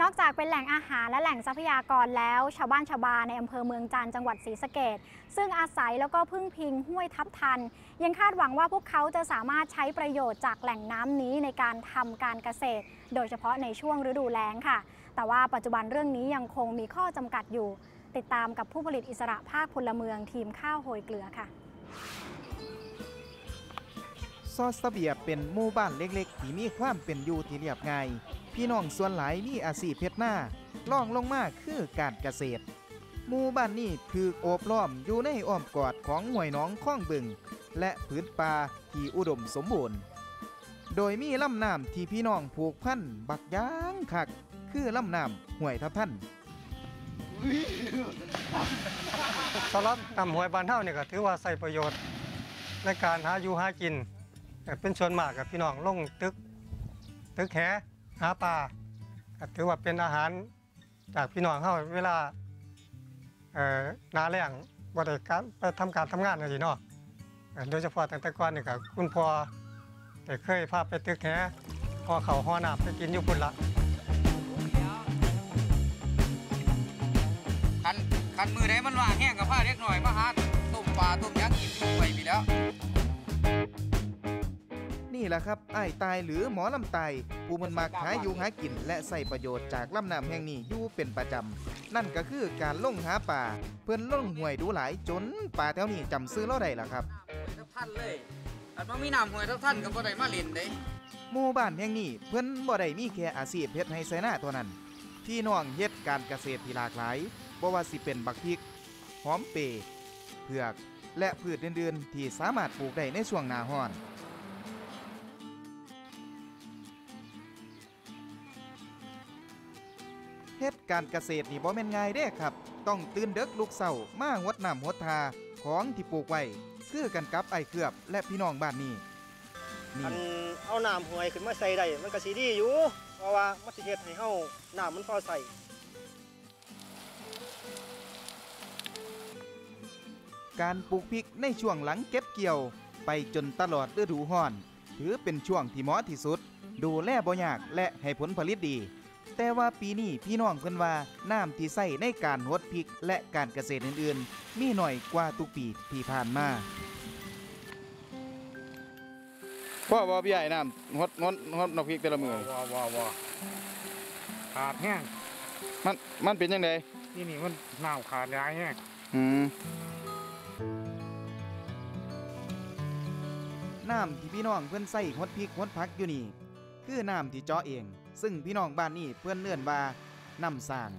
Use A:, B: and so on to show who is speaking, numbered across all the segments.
A: นอกจากเป็นแหล่งอาหารและแหล่งทรัพยากรแล้ว ชาวบ้านชาวบาในอำเภอเมืองจันทร์จังหวัดศรีสะเกดซึ่งอาศัยแล้วก็พึ่งพิงห้วยทับทัน ยังคาดหวังว่าพวกเขาจะสามารถใช้ประโยชน์จากแหล่งน้ำนี้ในการทำการเกษตร โดยเฉพาะในช่วงฤดูแล้งค่ะ แต่ว่าปัจจุบันเรื่องนี้ยังคงมีข้อจำกัดอยู่ ติดตามกับผู้ผลิตอิสระภาคพลเมืองทีมข้าวโหยเกลือค่ะ
B: ซอสเบียเป็นหมู่บ้านเล็กๆ ที่มีความเป็นอยู่ที่เรียบง่าย พี่น้องส่วนหลายมีอาชีพเพชรหน้าล่องลงมาคือการเกษตร หมู่บ้านนี้คือโอบล้อมอยู่ในอ้อมกอดของห่วยน้องข้องบึง และผืนป่าที่อุดมสมบูรณ์ โดยมีลำน้ำที่พี่น้องผูกพันบักย่างคัก คือลำน้ำห่วยทับท่าน
C: สำหรับนำหวยบานเท่าเนี่ยก็ถือว่าใส่ประโยชน์ในการหาอยู่หากิน เป็นส่วนมากกับพี่น้องลงตึก ตึกแห หาปลาก็ถือว่าเป็นอาหารจากพี่น้องเข้าเวลาเอ่อนาแรงบ่ได้การไปทำการทำงานกันสิเนาะเอ่อโดยเฉพาะตั้งแต่ก่อนนี่ก็คุณพ่อได้เคยพาไปตึกแหพอเขาห่อน้ำไปกินอยู่พุ่นละ
D: คันคันมือใดมันว่างแห้งกับผ้าเล็กหน่อยมาหาต้มปลาต้มหยังกิน
B: นี่แหละครับไอ้ตายหรือหมอลำไตผู้มันมักหาอยู่หากิน และใส่ประโยชน์จากลำน้ำแห่งนี้อยู่เป็นประจำ นั่นก็คือการล่งหาป่า เพื่อนล่งห่วยดูหลายจนป่าแถวนี้จำซื้อเราได้ล่ะครับ
D: ทุกท่านเลยอันบ่มีน้ำห่วยทุกท่านก็บ่ได้มาเล่นเด้
B: หมู่บ้านแห่งนี้เพิ่อนบ่ได้มีแค่อาชีพเฮ็ดให้ไสนาเท่านั้นพี่น้องเฮ็ดการเกษตรที่หลากหลายบ่ว่าสิเป็นบักพริกหอมเปย์เผือก และพืชอื่นๆที่สามารถปลูกได้ในช่วงหน้าร้อน เฮ็ดการเกษตรนี่บ่แม่นง่ายเด้ครับ ต้องตื่นเด็กลุกเช้ามาหดน้ำหดทาของที่ปลูกไว้คือกันกับไอ้เกือบและพี่น้องบ้านนี้
E: อัน
B: นี่
E: เอาน้ำห้วยขึ้นมาใส่ได้มันก็สิดีอยู่ เพราะว่ามันสิเฮ็ดให้เฮาน้ำมันพอใส่
B: การปลูกพริกในช่วงหลังเก็บเกี่ยว ไปจนตลอดฤดูร้อน ถือเป็นช่วงที่เหมาะที่สุด ดูแลบ่ยากและให้ผลผลิตดี แต่ว่าปีนี้พี่น้องเพิ่นว่าน้ำที่ใส่ในการหดพริกและการเกษตรอื่นๆ มีหน่อยกว่าทุกปีที่ผ่านมาพ่อบ่พี่ใหญ่น้ำหดหดหดนกพริกแต่ละมือ
F: ว้าวว้าวว้าวขาดแห้ง
B: มันมันเป็นยังไง
F: นี่นี่มันน้ำขาดยายแห้ง
B: อืมน้ำที่พี่น้องเพื่อนใส่หดพริกหดผักอยู่นี่ คือน้ำที่เจาะเอง ซึ่งพี่น้องบ้านนี้เพื่อนเลื่อนว่าน้ำสร้าง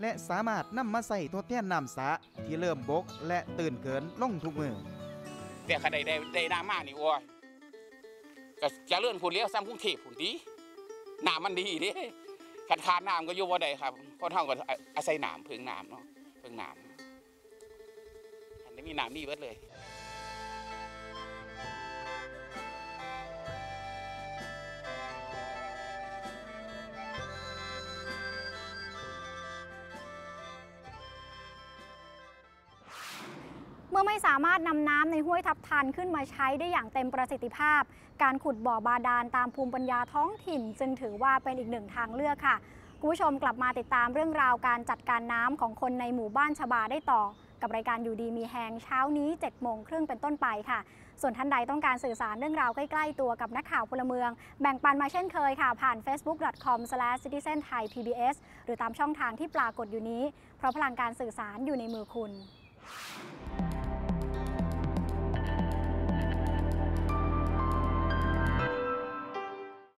B: และสามารถนำมาใส่ทดแทนน้ำสาที่เริ่มบกและตื่นเกินลงทุกมือ
G: แต่คันใดได้ได้น้ำมากนี่โอ้ยก็จะเลื่อนผุนเลี้ยวซ้ำกรุงเทพผุนดีน้ำมันดีเดิขัดขาดน้ำก็อยู่บ่ได้ครับเพราะเท่ากับอาศัยน้ำพึ่งน้ำเนาะพึ่งน้ำอันนี้มีน้ำดีเบิดเลย
A: มื่อไม่สามารถนำน้ำในห้วยทับทันขึ้นมาใช้ได้อย่างเต็มประสิทธิภาพ การขุดบ่อบาดาลตามภูมิปัญญาท้องถิ่น จึงถือว่าเป็นอีกหนึ่งทางเลือกค่ะคุณผู้ชมกลับมาติดตามเรื่องราวการจัดการน้ำของคนในหมู่บ้านชบาได้ต่อ กับรายการอยู่ดีมีแหงเช้านี้7จ็ดโมงครึ่งเป็นต้นไปค่ะ ส่วนท่านใดต้องการสื่อสารเรื่องราวใกล้ ๆ ตัวกับนักข่าวพลเมือง แบ่งปันมาเช่นเคยค่ะ ผ่าน facebook.com/citizenthai pbs หรือตามช่องทางที่ปรากฏอยู่นี้ เพราะพลังการสื่อสารอยู่ในมือคุณ